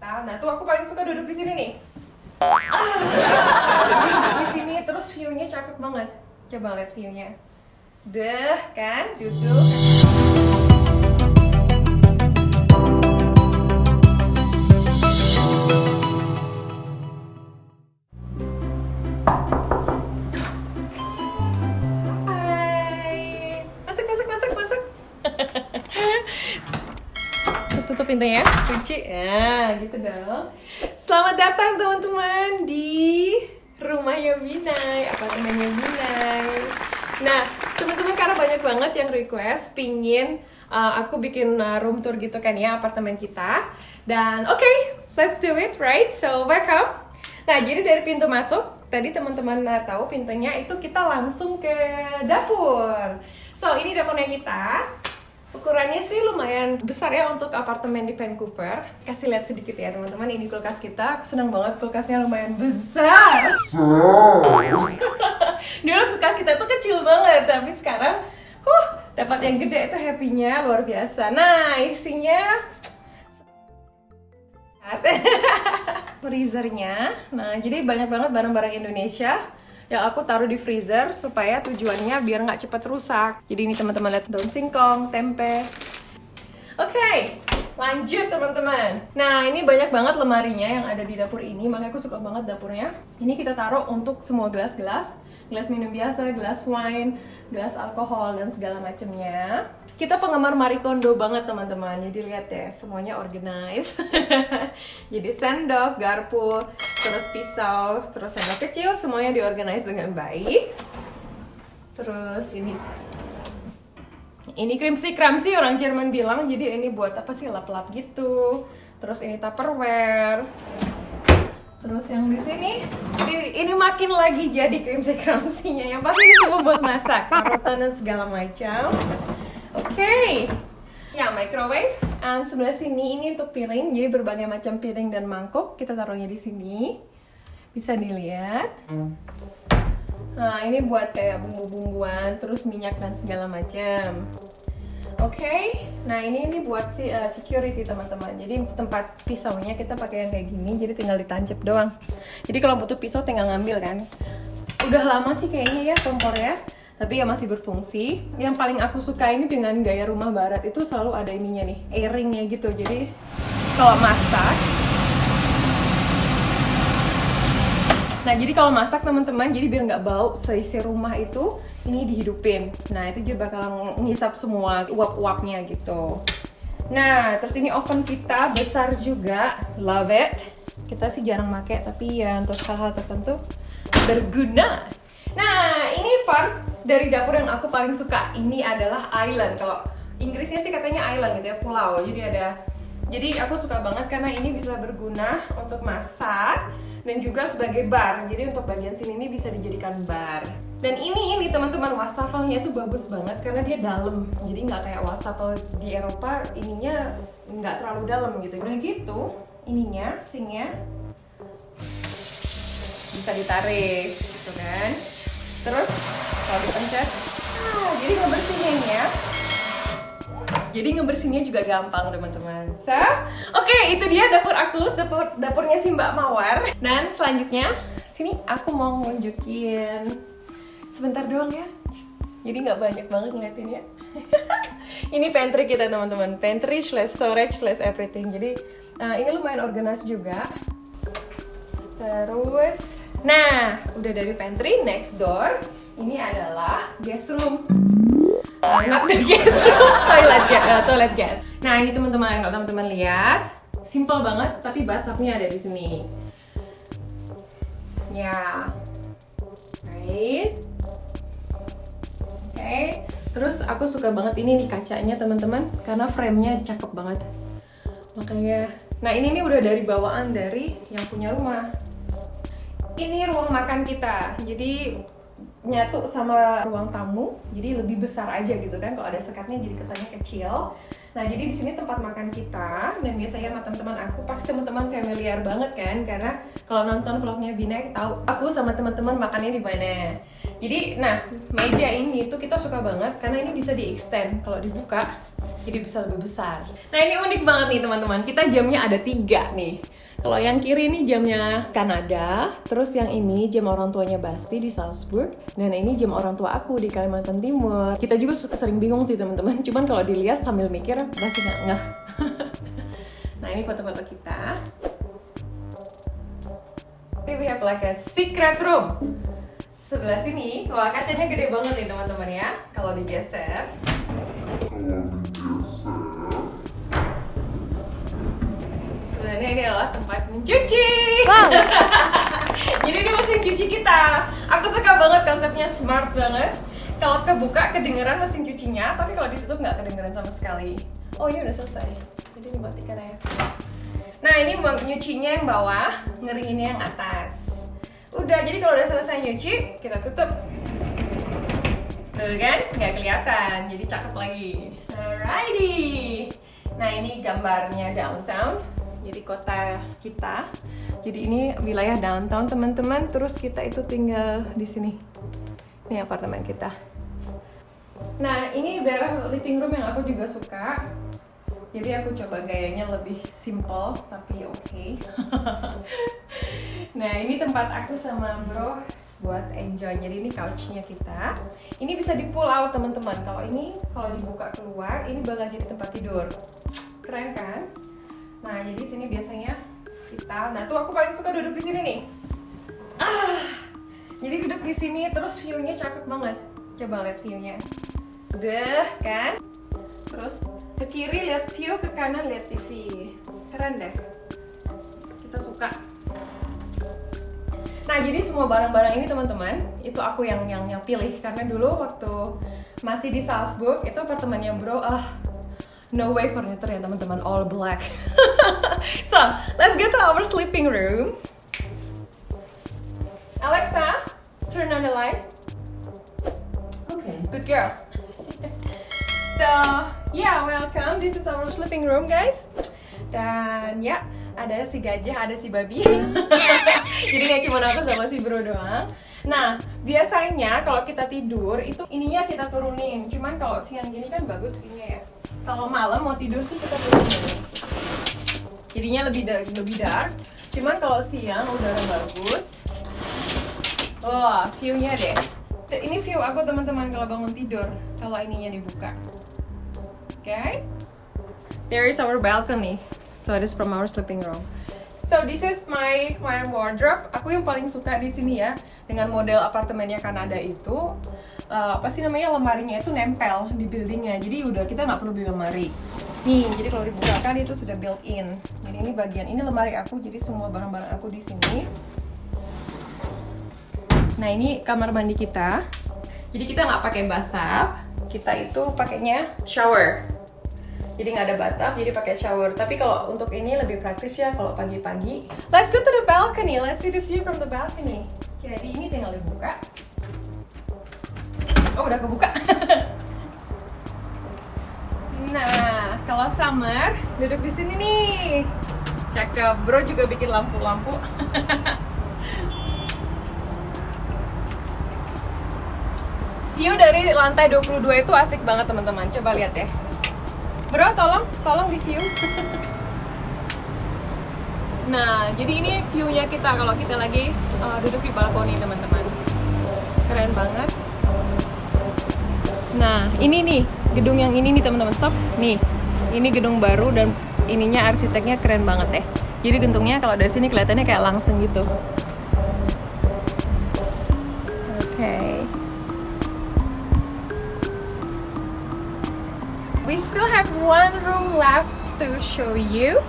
kita. Nah tuh aku paling suka duduk di sini nih. Di sini terus view-nya cakep banget. Coba lihat view-nya. Deh kan duduk. Pintunya kunci. Ya gitu dong. Selamat datang teman-teman di rumahnya Binai apartemennya Binai nah teman-teman karena banyak banget yang request pingin uh, aku bikin uh, room tour gitu kan ya apartemen kita. Dan oke okay, let's do it right? So welcome. Nah jadi dari pintu masuk tadi teman-teman uh, tahu pintunya itu kita langsung ke dapur. So ini dapurnya kita Ukurannya sih lumayan besar ya untuk apartemen di Vancouver. Kasih lihat sedikit ya teman-teman, ini kulkas kita. Aku senang banget kulkasnya lumayan besar. Dulu kulkas kita tuh kecil banget, tapi sekarang huh, dapat yang gede itu happy-nya luar biasa. Nah, isinya freezernya. Nah, jadi banyak banget barang-barang Indonesia yang aku taruh di freezer supaya tujuannya biar nggak cepat rusak. Jadi ini teman-teman lihat daun singkong, tempe. Oke, okay, lanjut teman-teman. Nah ini banyak banget lemarinya yang ada di dapur ini, makanya aku suka banget dapurnya. Ini kita taruh untuk semua gelas-gelas, gelas minum biasa, gelas wine, gelas alkohol dan segala macamnya kita penggemar Marie Kondo banget teman-teman. Jadi lihat ya semuanya organize. Jadi sendok garpu terus pisau terus sendok kecil semuanya diorganize dengan baik. Terus ini. Ini krimsi kramsi orang Jerman bilang. Jadi ini buat apa sih lap-lap gitu. Terus ini tupperware. Terus yang di sini ini, makin lagi jadi krimsi kramsinya yang pasti ini semua buat masak parutan dan segala macam. Okay. Ya, microwave. And sebelah sini ini untuk piring. Jadi berbagai macam piring dan mangkok kita taruhnya di sini. Bisa dilihat. Nah, ini buat kayak bumbu-bumbuan, terus minyak dan segala macam. Oke, okay. nah ini ini buat si uh, security teman-teman. Jadi tempat pisaunya kita pakai yang kayak gini, jadi tinggal ditancap doang. Jadi kalau butuh pisau tinggal ngambil kan. Udah lama sih kayaknya ya kompornya tapi ya masih berfungsi. Yang paling aku suka ini dengan gaya rumah barat itu selalu ada ininya nih airingnya gitu. Jadi kalau masak nah jadi kalau masak teman-teman jadi biar nggak bau seisi rumah itu ini dihidupin. Nah itu juga bakal ngisap semua uap-uapnya gitu. Nah terus ini oven kita besar juga. Love it. Kita sih jarang pakai tapi ya untuk hal-hal tertentu berguna Nah, ini part dari dapur yang aku paling suka. Ini adalah island. Kalau Inggrisnya sih katanya island gitu ya, pulau. Jadi ada jadi aku suka banget karena ini bisa berguna untuk masak dan juga sebagai bar. Jadi untuk bagian sini ini bisa dijadikan bar. Dan ini ini teman-teman wastafelnya itu bagus banget karena dia dalam. Jadi nggak kayak wastafel di Eropa ininya nggak terlalu dalam gitu. Udah gitu ininya sinknya bisa ditarik gitu kan terus kalau dipencet. Ah, jadi ngebersihinnya. Jadi ngebersihinnya juga gampang teman-teman. So oke okay, itu dia dapur aku dapur dapurnya si Mbak Mawar. Dan selanjutnya sini aku mau nunjukin. Sebentar doang ya. Jadi nggak banyak banget ngeliatinnya. Ini pantry kita teman-teman. Pantry slash storage slash everything. Jadi uh, ini lumayan organize juga. Terus Nah, udah dari pantry, next door, ini adalah guest room. Uh, not the guest room, toilet guest, uh, toilet guest. Nah, ini teman-teman, kalau teman-teman lihat, simple banget, tapi bathtubnya ada di sini. Ya, right. Oke, okay. terus aku suka banget ini nih kacanya teman-teman, karena frame-nya cakep banget. Makanya, nah ini nih udah dari bawaan dari yang punya rumah ini ruang makan kita. Jadi nyatu sama ruang tamu. Jadi lebih besar aja gitu kan. Kalau ada sekatnya jadi kesannya kecil. Nah jadi di sini tempat makan kita. Dan biasanya sama teman-teman aku. Pasti teman-teman familiar banget kan? Karena kalau nonton vlognya Bina tahu aku sama teman-teman makannya di mana. Jadi nah meja ini tuh kita suka banget karena ini bisa di extend kalau dibuka jadi bisa lebih besar. Nah ini unik banget nih teman-teman, kita jamnya ada tiga nih. Kalau yang kiri ini jamnya Kanada, terus yang ini jam orang tuanya Basti di Salzburg, dan ini jam orang tua aku di Kalimantan Timur. Kita juga sering bingung sih teman-teman, cuman kalau dilihat sambil mikir Basti nggak ngeh. nah ini foto-foto kita. We have like a secret room. Sebelah sini, wah kacanya gede banget nih teman-teman ya. Kalau digeser, sebenarnya ini adalah tempat mencuci. Wow. Jadi ini mesin cuci kita. Aku suka banget konsepnya smart banget. Kalau kebuka kedengeran mesin cucinya, tapi kalau ditutup nggak kedengeran sama sekali. Oh ini udah selesai. Jadi ini buat ikan ya. Nah ini nyucinya yang bawah, ngeringinnya yang atas. Udah, jadi kalau udah selesai nyuci, kita tutup. Tuh kan, nggak kelihatan, jadi cakep lagi. Alrighty. Nah ini gambarnya downtown, jadi kota kita. Jadi ini wilayah downtown teman-teman. Terus kita itu tinggal di sini. Ini apartemen kita. Nah ini daerah living room yang aku juga suka. Jadi aku coba gayanya lebih simple tapi oke. nah ini tempat aku sama bro buat enjoy. Jadi ini couchnya kita. Ini bisa di pull out teman-teman. Kalau ini kalau dibuka keluar, ini bakal jadi tempat tidur. Keren kan? Nah jadi sini biasanya kita. Nah tuh aku paling suka duduk di sini nih. Ah, jadi duduk di sini terus view-nya cakep banget. Coba lihat view-nya. Udah kan? Terus ke kiri lihat view, ke kanan lihat TV. Keren deh. Kita suka. Nah, jadi semua barang-barang ini teman-teman, itu aku yang yang yang pilih karena dulu waktu masih di Salzburg itu apartemennya Bro, ah no way furniture ya teman-teman, all black. so, let's get to our sleeping room. Alexa, turn on the light. Okay. Good girl. so, yeah, welcome. This is our sleeping room, guys. Dan ya, ada si gajah, ada si babi. Jadi nggak cuma aku sama si bro doang. Nah, biasanya kalau kita tidur itu ininya kita turunin. Cuman kalau siang gini kan bagus ininya ya. Kalau malam mau tidur sih kita turunin. Jadinya lebih dark, lebih dark. Cuman kalau siang udara bagus. Wah, view-nya deh. Ini view aku teman-teman kalau bangun tidur. Kalau ininya dibuka. Oke. Okay? There is our balcony. So this from our sleeping room. So this is my my wardrobe. Aku yang paling suka di sini ya dengan model apartemennya Kanada itu uh, apa sih namanya lemarinya itu nempel di buildingnya. Jadi udah kita nggak perlu beli lemari. Nih, jadi kalau dibukakan itu sudah built in. Jadi ini bagian ini lemari aku. Jadi semua barang-barang aku di sini. Nah ini kamar mandi kita. Jadi kita nggak pakai bathtub. Kita itu pakainya shower jadi nggak ada bathtub jadi pakai shower. Tapi kalau untuk ini lebih praktis ya kalau pagi-pagi. Let's go to the balcony. Let's see the view from the balcony. Jadi ini tinggal dibuka. Oh udah kebuka. Nah kalau summer duduk di sini nih. Cakep bro juga bikin lampu-lampu. View dari lantai 22 itu asik banget teman-teman. Coba lihat ya Bro, tolong, tolong di view. nah, jadi ini view-nya kita kalau kita lagi uh, duduk di balkoni, teman-teman. Keren banget. Nah, ini nih, gedung yang ini nih, teman-teman. Stop. Nih, ini gedung baru dan ininya arsiteknya keren banget ya. Jadi gentungnya kalau dari sini kelihatannya kayak langsung gitu. We still have one room left to show you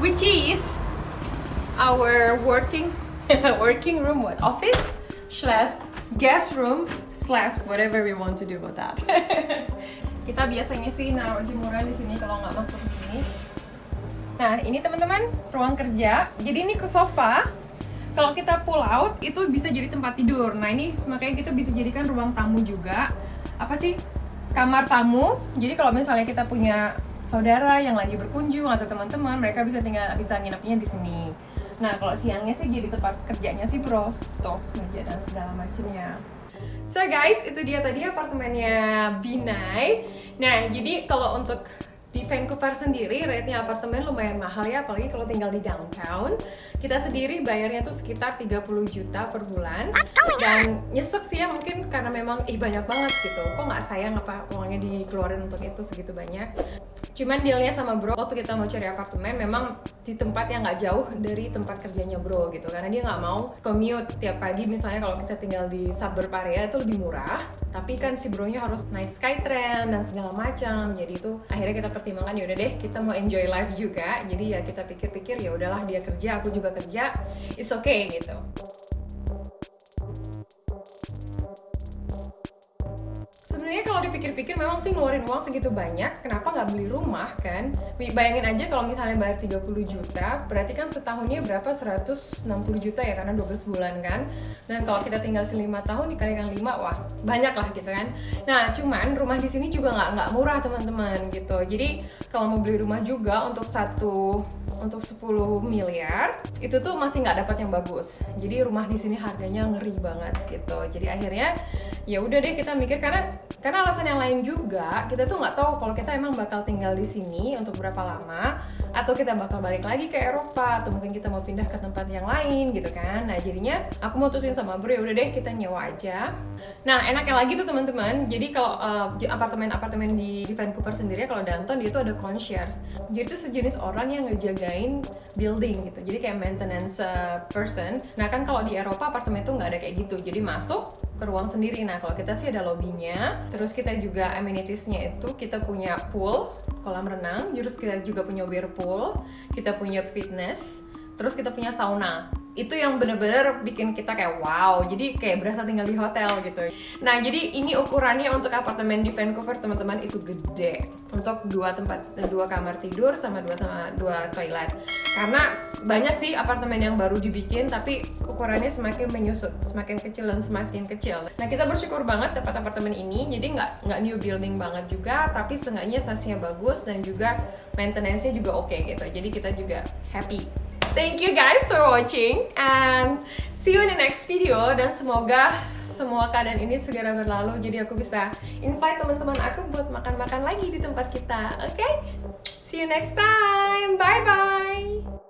which is our working working room what office slash guest room slash whatever we want to do about that. Kita biasanya sih naruh jemuran di sini kalau nggak masuk sini. Nah ini teman-teman ruang kerja. Jadi ini ke sofa. Kalau kita pull out itu bisa jadi tempat tidur. Nah ini makanya kita bisa jadikan ruang tamu juga. Apa sih kamar tamu. Jadi kalau misalnya kita punya saudara yang lagi berkunjung atau teman-teman, mereka bisa tinggal bisa nginepnya di sini. Nah, kalau siangnya sih jadi tempat kerjanya sih bro, tuh meja dan segala macamnya. So guys, itu dia tadi apartemennya Binai. Nah, jadi kalau untuk Vancouver sendiri rate-nya apartemen lumayan mahal ya apalagi kalau tinggal di downtown. Kita sendiri bayarnya tuh sekitar 30 juta per bulan. Dan nyesek sih ya mungkin karena memang ih banyak banget gitu. Kok nggak sayang apa uangnya dikeluarin untuk itu segitu banyak? Cuman dealnya sama bro waktu kita mau cari apartemen memang di tempat yang nggak jauh dari tempat kerjanya bro gitu. Karena dia nggak mau commute tiap pagi. Misalnya kalau kita tinggal di suburb area itu lebih murah. Tapi kan si bronya harus naik skytrain dan segala macam. Jadi itu akhirnya kita pertimbangkan ya udah deh kita mau enjoy life juga. Jadi ya kita pikir-pikir ya udahlah dia kerja aku juga kerja. It's okay gitu kalau dipikir-pikir memang sih ngeluarin uang segitu banyak kenapa nggak beli rumah kan? Bayangin aja kalau misalnya bayar 30 juta berarti kan setahunnya berapa? 160 juta ya karena 12 bulan kan? Dan kalau kita tinggal selima tahun dikalikan 5 wah banyak lah gitu kan? Nah cuman rumah di sini juga nggak nggak murah teman-teman gitu. Jadi kalau mau beli rumah juga untuk satu untuk 10 miliar itu tuh masih nggak dapat yang bagus. Jadi rumah di sini harganya ngeri banget gitu. Jadi akhirnya ya udah deh kita mikir karena karena alasan yang lain juga kita tuh nggak tahu kalau kita emang bakal tinggal di sini untuk berapa lama atau kita bakal balik lagi ke Eropa atau mungkin kita mau pindah ke tempat yang lain gitu kan. Nah jadinya aku mau tusin sama bro ya udah deh kita nyewa aja. Nah enaknya lagi tuh teman-teman. Jadi kalau uh, apartemen-apartemen di, Vancouver sendiri kalau downtown dia tuh ada concierge. Jadi itu sejenis orang yang ngejagain building gitu. Jadi kayak maintenance uh, person. Nah kan kalau di Eropa apartemen itu nggak ada kayak gitu. Jadi masuk ke ruang sendiri. Nah kalau kita sih ada lobbynya. Terus kita juga amenitiesnya itu kita punya pool kolam renang. Terus kita juga punya whirlpool kita punya fitness. Terus kita punya sauna itu yang bener-bener bikin kita kayak wow. Jadi kayak berasa tinggal di hotel gitu. Nah jadi ini ukurannya untuk apartemen di Vancouver teman-teman itu gede. Untuk dua tempat dua kamar tidur sama dua dua toilet. Karena banyak sih apartemen yang baru dibikin tapi ukurannya semakin menyusut semakin kecil dan semakin kecil. Nah kita bersyukur banget dapat apartemen ini. Jadi nggak nggak new building banget juga tapi seenggaknya sasinya bagus dan juga maintenance-nya juga oke okay, gitu. Jadi kita juga happy Thank you guys for watching and see you in the next video dan semoga semua keadaan ini segera berlalu jadi aku bisa invite teman-teman aku buat makan-makan lagi di tempat kita. Oke? Okay? See you next time. Bye bye.